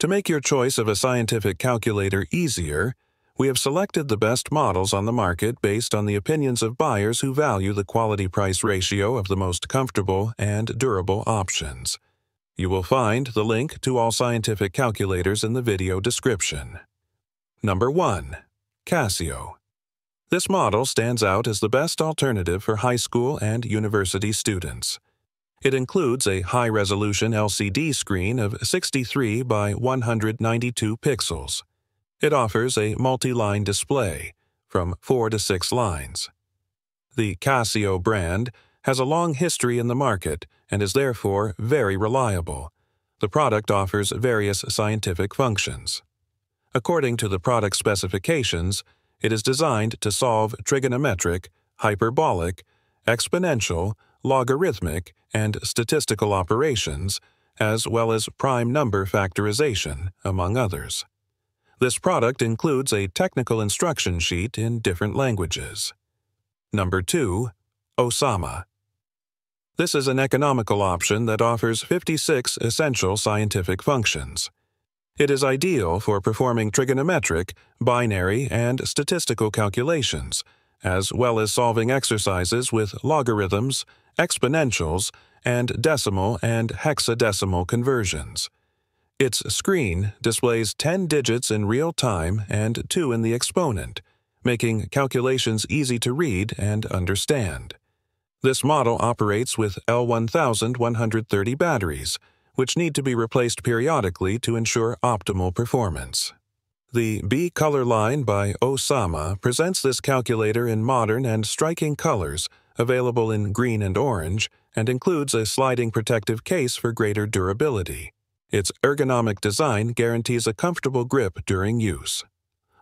To make your choice of a scientific calculator easier, we have selected the best models on the market based on the opinions of buyers who value the quality price ratio of the most comfortable and durable options. You will find the link to all scientific calculators in the video description. Number 1. Casio. This model stands out as the best alternative for high school and university students. It includes a high-resolution LCD screen of 63 by 192 pixels. It offers a multi-line display, from 4 to 6 lines. The Casio brand has a long history in the market and is therefore very reliable. The product offers various scientific functions. According to the product specifications, it is designed to solve trigonometric, hyperbolic, exponential, logarithmic, and statistical operations, as well as prime number factorization, among others. This product includes a technical instruction sheet in different languages. Number 2. Osama. This is an economical option that offers 56 essential scientific functions. It is ideal for performing trigonometric, binary, and statistical calculations, as well as solving exercises with logarithms, exponentials, and decimal and hexadecimal conversions. Its screen displays 10 digits in real time and 2 in the exponent, making calculations easy to read and understand. This model operates with L1130 batteries, which need to be replaced periodically to ensure optimal performance. The B color line by Osama presents this calculator in modern and striking colors, available in green and orange, and includes a sliding protective case for greater durability. Its ergonomic design guarantees a comfortable grip during use.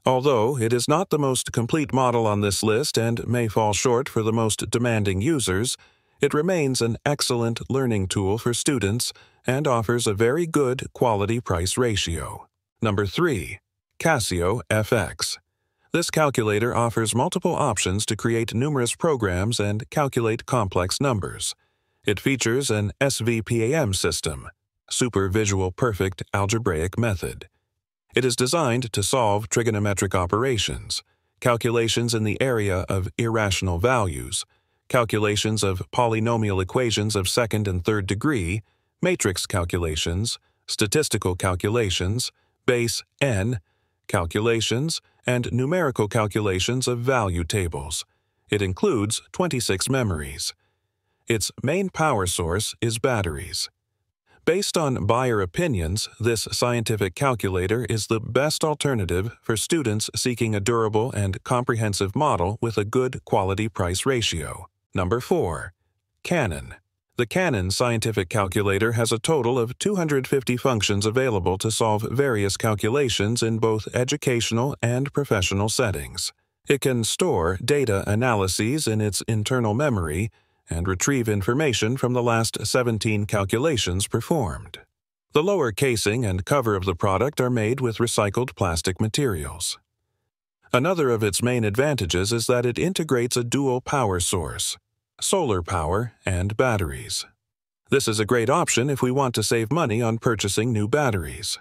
Although it is not the most complete model on this list and may fall short for the most demanding users, it remains an excellent learning tool for students and offers a very good quality price ratio. Number 3. Casio FX. This calculator offers multiple options to create numerous programs and calculate complex numbers. It features an SVPAM system, Super Visual Perfect Algebraic Method. It is designed to solve trigonometric operations, calculations in the area of irrational values, calculations of polynomial equations of second and third degree, matrix calculations, statistical calculations, base n, calculations, and numerical calculations of value tables. It includes 26 memories. Its main power source is batteries. Based on buyer opinions, this scientific calculator is the best alternative for students seeking a durable and comprehensive model with a good quality price ratio. Number 4. Canon. The Canon scientific calculator has a total of 250 functions available to solve various calculations in both educational and professional settings. It can store data analyses in its internal memory and retrieve information from the last 17 calculations performed. The lower casing and cover of the product are made with recycled plastic materials. Another of its main advantages is that it integrates a dual power source, solar power, and batteries. This is a great option if we want to save money on purchasing new batteries.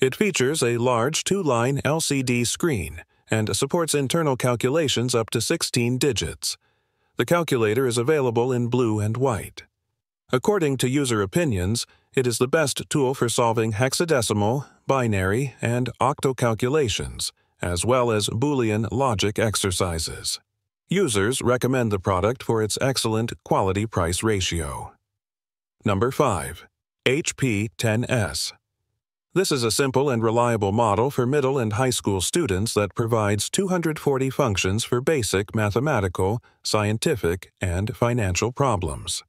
It features a large two-line LCD screen and supports internal calculations up to 16 digits. The calculator is available in blue and white. According to user opinions, it is the best tool for solving hexadecimal, binary, and octal calculations, as well as Boolean logic exercises. Users recommend the product for its excellent quality price ratio. Number 5. HP 10S. This is a simple and reliable model for middle and high school students that provides 240 functions for basic mathematical, scientific, and financial problems.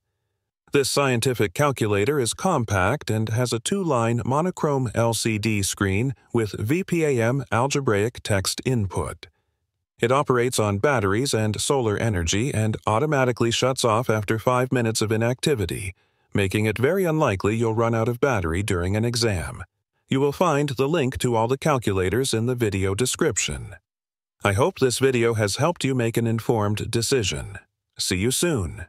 This scientific calculator is compact and has a two-line monochrome LCD screen with VPAM algebraic text input. It operates on batteries and solar energy and automatically shuts off after 5 minutes of inactivity, making it very unlikely you'll run out of battery during an exam. You will find the link to all the calculators in the video description. I hope this video has helped you make an informed decision. See you soon.